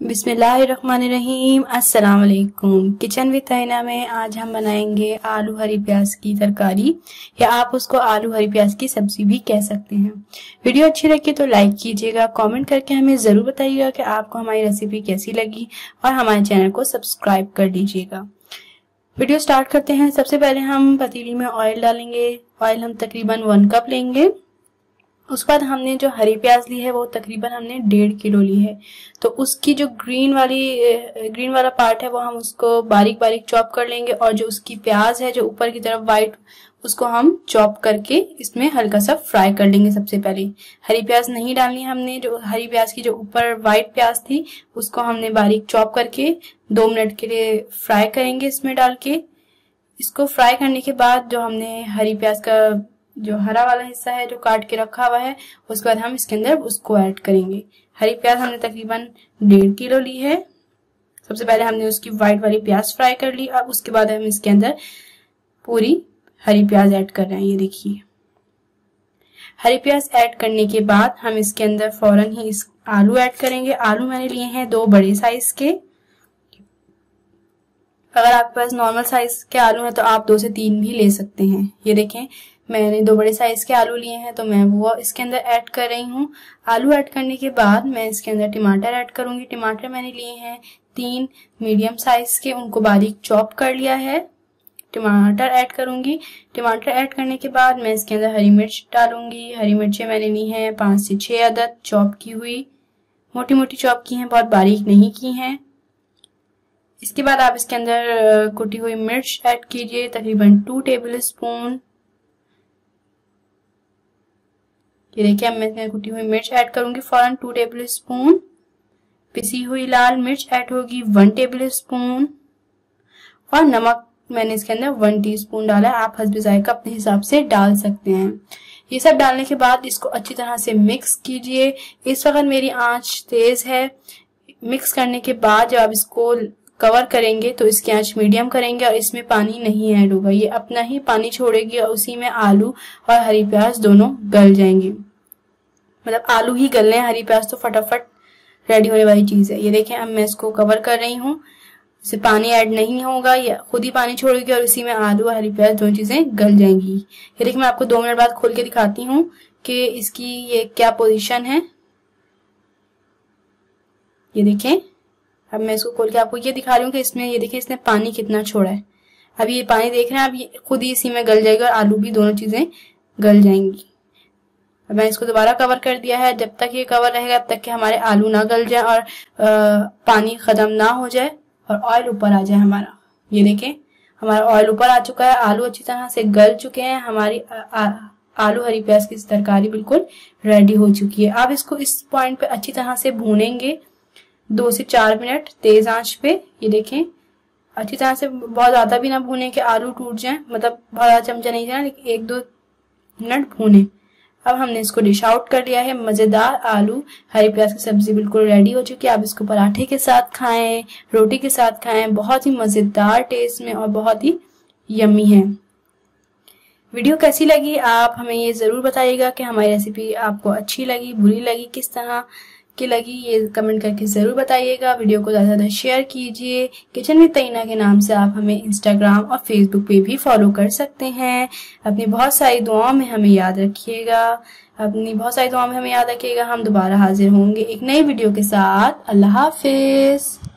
बिस्मिल्लाहिर्रहमानिर्रहीम। अस्सलाम वालेकुम किचन विद तैना में आज हम बनाएँगे आलू हरी प्याज की तरकारी। या आप उसको आलू हरी प्याज की सब्ज़ी भी कह सकते हैं। वीडियो अच्छी लगी तो लाइक कीजिएगा, कमेंट करके हमें ज़रूर बताइएगा कि आपको हमारी रेसिपी कैसी लगी और हमारे चैनल को सब्सक्राइब कर लीजिएगा वीडियो स्टार्ट करते हैं। सबसे पहले हम पतीली में ऑयल डालेंगे। ऑयल हम तकरीबन वन कप लेंगे। उसके बाद हमने जो हरी प्याज ली है, वो तकरीबन हमने डेढ़ किलो ली है। तो उसकी जो ग्रीन वाली ग्रीन वाला पार्ट है, वो हम उसको बारीक बारीक चॉप कर लेंगे और जो उसकी प्याज है, जो ऊपर की तरफ़ वाइट उसको हम चॉप करके इसमें हल्का सा फ्राई कर लेंगे सबसे पहले। हरी प्याज नहीं डालनी हमने, जो हरी प्याज की जो ऊपर व्हाइट प्याज थी, उसको हमने बारीक चॉप करके दो मिनट के लिए फ्राई करेंगे इसमें डाल के। इसको फ्राई करने के बाद जो हमने हरी प्याज का जो हरा वाला हिस्सा है जो काट के रखा हुआ है, उसके बाद हम इसके अंदर उसको ऐड करेंगे। हरी प्याज हमने तकरीबन डेढ़ किलो ली है। सबसे पहले हमने उसकी व्हाइट वाली प्याज फ्राई कर ली, अब उसके बाद हम इसके अंदर पूरी हरी प्याज ऐड कर रहे हैं, ये देखिए। हरी प्याज ऐड करने के बाद हम इसके अंदर फ़ौरन ही इस आलू ऐड करेंगे। आलू मैंने लिए हैं दो बड़े साइज़ के। अगर आपके पास नॉर्मल साइज़ के आलू है तो आप दो से तीन भी ले सकते हैं। ये देखें मैंने दो बड़े साइज़ के आलू लिए हैं तो मैं वो इसके अंदर ऐड कर रही हूँ। आलू ऐड करने के बाद मैं इसके अंदर टमाटर ऐड करूँगी। टमाटर मैंने लिए हैं तीन मीडियम साइज़ के, उनको बारीक चॉप कर लिया है। टमाटर ऐड करूँगी। टमाटर ऐड करने के बाद मैं इसके अंदर हरी मिर्च डालूँगी। हरी मिर्चें मैंने ली हैं पाँच से छह अदद चॉप की हुई। मोटी मोटी चॉप की हैं, बहुत बारीक नहीं की हैं। इसके बाद आप इसके अंदर कुटी हुई मिर्च ऐड कीजिए, तकरीबन टू टेबल स्पून ये देखिए, अब मैं कुटी हुई मिर्च ऐड करूँगी फ़ौरन टू टेबल स्पून पिसी हुई लाल मिर्च ऐड होगी वन टेबल स्पून और नमक मैंने इसके अंदर वन टीस्पून डाला है, आप हसब जायका अपने हिसाब से डाल सकते हैं। ये सब डालने के बाद इसको अच्छी तरह से मिक्स कीजिए। इस वक्त मेरी आँच तेज है। मिक्स करने के बाद जब आप इसको कवर करेंगे तो इसकी आँच मीडियम करेंगे और इसमें पानी नहीं ऐड होगा। ये अपना ही पानी छोड़ेगी और उसी में आलू और हरी प्याज दोनों गल जाएँगे। मतलब आलू ही गल रहे हैं, हरी प्याज तो फटाफट रेडी होने वाली चीज़ है। ये देखें, अब मैं इसको कवर कर रही हूँ। इसे पानी ऐड नहीं होगा, या खुद ही पानी छोड़ेगी और इसी में आलू हरी प्याज दोनों चीज़ें गल जाएँगी। ये देखिए मैं आपको दो मिनट बाद खोल के दिखाती हूँ कि इसकी ये क्या पोजीशन है। ये देखें, अब मैं इसको खोल के आपको ये दिखा रही हूँ कि इसमें, ये देखिए इसने पानी कितना छोड़ा है। अब ये पानी देख रहे हैं, अब खुद ही इसी में गल जाएगा और आलू भी दोनों चीज़ें गल जाएँगी। अब मैं इसको दोबारा कवर कर दिया है। जब तक ये कवर रहेगा तब तक कि हमारे आलू ना गल जाए और आ, पानी खत्म ना हो जाए और ऑयल ऊपर आ जाए हमारा। ये देखें हमारा ऑयल ऊपर आ चुका है। आलू अच्छी तरह से गल चुके हैं। हमारी आ, आ, आलू हरी प्याज की तरकारी बिल्कुल रेडी हो चुकी है। आप इसको इस पॉइंट पे अच्छी तरह से भूनेंगे। दो से चार मिनट तेज आँच पे। ये देखें अच्छी तरह से बहुत ज़्यादा भी ना भूने के आलू टूट जाए। मतलब बहुत ज़्यादा चमचा नहीं जाए लेकिन एक दो मिनट भूने। अब हमने इसको डिश आउट कर लिया है। मज़ेदार आलू, हरी प्याज की सब्ज़ी बिल्कुल रेडी हो चुकी है। आप इसको पराठे के साथ खाएँ, रोटी के साथ खाएँ। बहुत ही मज़ेदार टेस्ट में और बहुत ही यमी है। वीडियो कैसी लगी आप हमें ये ज़रूर बताइएगा कि हमारी रेसिपी आपको अच्छी लगी, बुरी लगी, किस तरह की लगी ये कमेंट करके ज़रूर बताइएगा। वीडियो को ज़्यादा ज़्यादा शेयर कीजिए। किचन में तैना के नाम से आप हमें इंस्टाग्राम और फेसबुक पे भी फॉलो कर सकते हैं। अपनी बहुत सारी दुआओं में हमें याद रखिएगा। अपनी बहुत सारी दुआओं में हमें याद रखिएगा। हम दोबारा हाजिर होंगे एक नई वीडियो के साथ। अल्लाह हाफिज़।